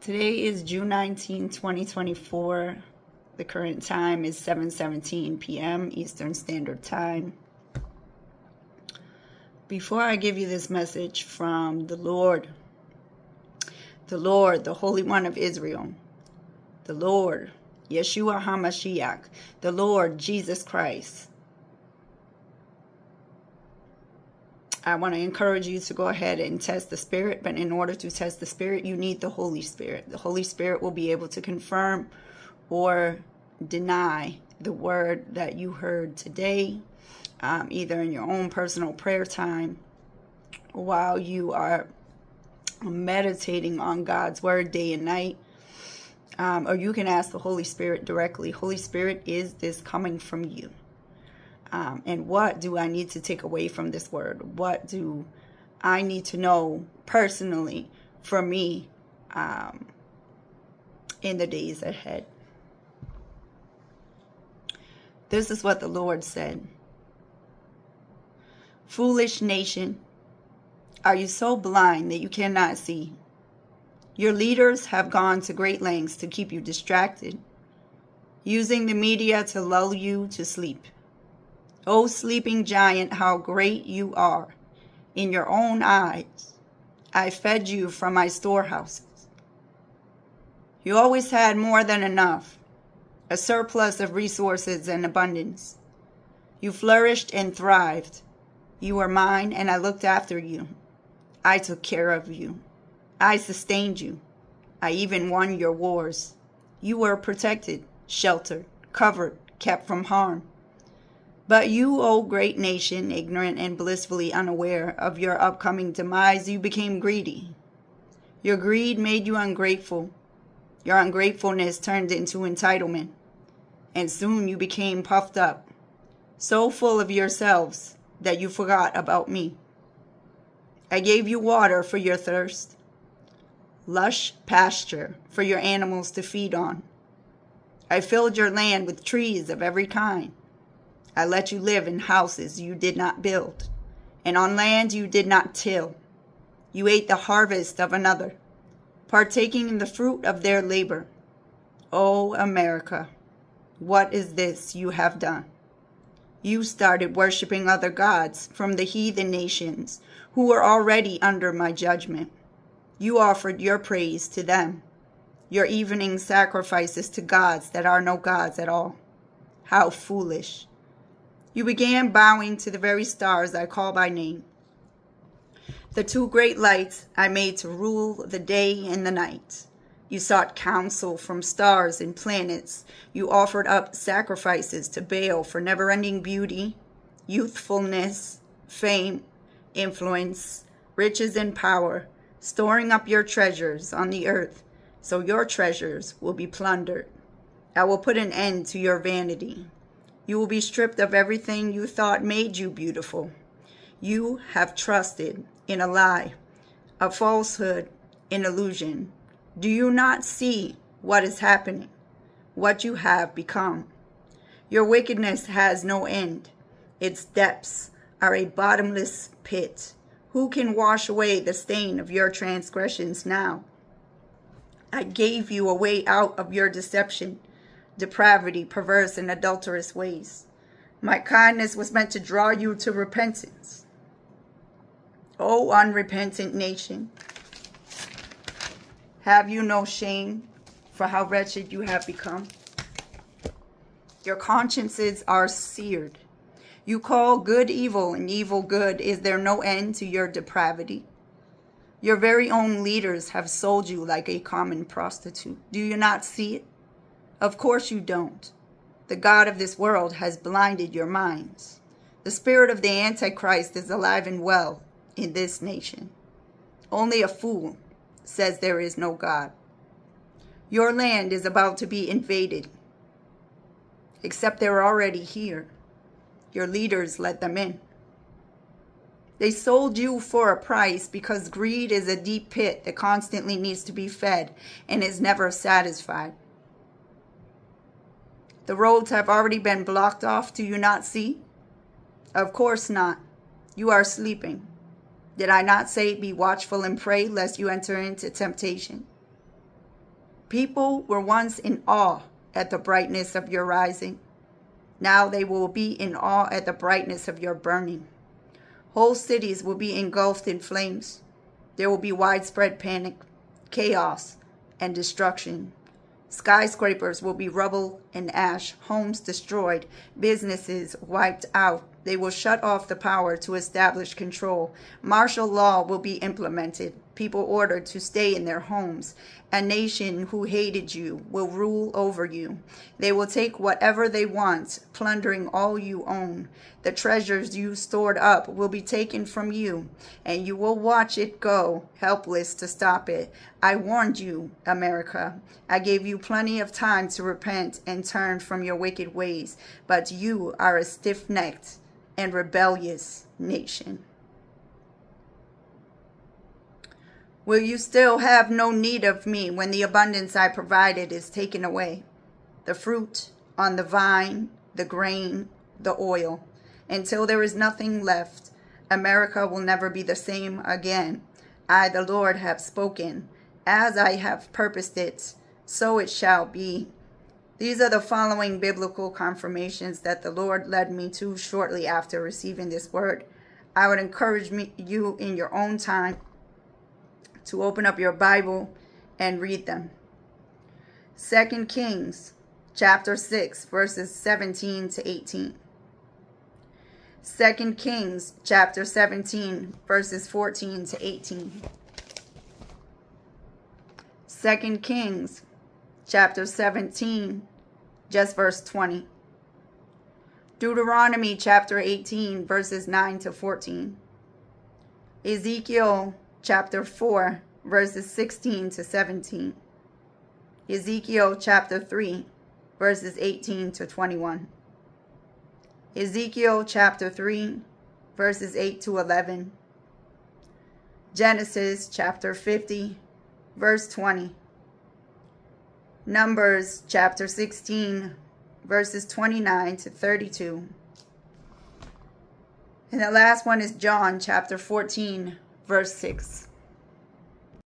Today is June 19, 2024. The current time is 7:17 p.m. Eastern Standard Time. Before I give you this message from the Lord, the Lord, the Holy One of Israel, the Lord, Yeshua HaMashiach, the Lord Jesus Christ, I want to encourage you to go ahead and test the Spirit. But in order to test the Spirit, you need the Holy Spirit. The Holy Spirit will be able to confirm or deny the word that you heard today, um, either in your own personal prayer time while you are meditating on God's word day and night. Um, or you can ask the Holy Spirit directly Holy Spirit, is this coming from you? Um, and what do I need to take away from this word? What do I need to know personally for me um, in the days ahead? This is what the Lord said. Foolish nation, are you so blind that you cannot see? Your leaders have gone to great lengths to keep you distracted, using the media to lull you to sleep. O sleeping giant, how great you are in your own eyes. I fed you from my storehouses. You always had more than enough, a surplus of resources and abundance. You flourished and thrived. You were mine, and I looked after you. I took care of you. I sustained you. I even won your wars. You were protected, sheltered, covered, kept from harm. But you, O great nation, ignorant and blissfully unaware of your upcoming demise, you became greedy. Your greed made you ungrateful. Your ungratefulness turned into entitlement. And soon you became puffed up, so full of yourselves that you forgot about me. I gave you water for your thirst, lush pasture for your animals to feed on. I filled your land with trees of every kind I let you live in houses you did not build, and on land you did not till. You ate the harvest of another, partaking in the fruit of their labor. O America, what is this you have done? You started worshiping other gods from the heathen nations who were already under my judgment. You offered your praise to them, your evening sacrifices to gods that are no gods at all. How foolish! You began bowing to the very stars I call by name. The two great lights I made to rule the day and the night. You sought counsel from stars and planets. You offered up sacrifices to Baal for never ending beauty, youthfulness, fame, influence, riches, and power, storing up your treasures on the earth so your treasures will be plundered. I will put an end to your vanity. You will be stripped of everything you thought made you beautiful. You have trusted in a lie, a falsehood, an illusion. Do you not see what is happening, what you have become? Your wickedness has no end. Its depths are a bottomless pit. Who can wash away the stain of your transgressions now? I gave you a way out of your deception depravity, perverse, and adulterous ways. My kindness was meant to draw you to repentance. O unrepentant nation, have you no shame for how wretched you have become? Your consciences are seared. You call good evil and evil good. Is there no end to your depravity? Your very own leaders have sold you like a common prostitute. Do you not see it? Of course you don't. The God of this world has blinded your minds. The spirit of the Antichrist is alive and well in this nation. Only a fool says there is no God. Your land is about to be invaded, except they're already here. Your leaders let them in. They sold you for a price because greed is a deep pit that constantly needs to be fed and is never satisfied. The roads have already been blocked off. Do you not see? Of course not. You are sleeping. Did I not say, Be watchful and pray, lest you enter into temptation? People were once in awe at the brightness of your rising. Now they will be in awe at the brightness of your burning. Whole cities will be engulfed in flames. There will be widespread panic, chaos, and destruction. Skyscrapers will be rubble and ash, homes destroyed, businesses wiped out. They will shut off the power to establish control. Martial law will be implemented people ordered to stay in their homes. A nation who hated you will rule over you. They will take whatever they want, plundering all you own. The treasures you stored up will be taken from you, and you will watch it go, helpless to stop it. I warned you, America. I gave you plenty of time to repent and turn from your wicked ways, but you are a stiff necked and rebellious nation. Will you still have no need of me when the abundance I provided is taken away? The fruit on the vine, the grain, the oil, until there is nothing left. America will never be the same again. I, the Lord, have spoken. As I have purposed it, so it shall be. These are the following biblical confirmations that the Lord led me to shortly after receiving this word. I would encourage me, you in your own time to open up your Bible and read them. Second Kings chapter 6 verses 17 to 18. Second Kings chapter 17 verses 14 to 18. Second Kings chapter 17 just verse 20. Deuteronomy chapter 18 verses 9 to 14. Ezekiel chapter 4, verses 16 to 17. Ezekiel chapter 3, verses 18 to 21. Ezekiel chapter 3, verses 8 to 11. Genesis chapter 50, verse 20. Numbers chapter 16, verses 29 to 32. And the last one is John chapter 14, verse 6.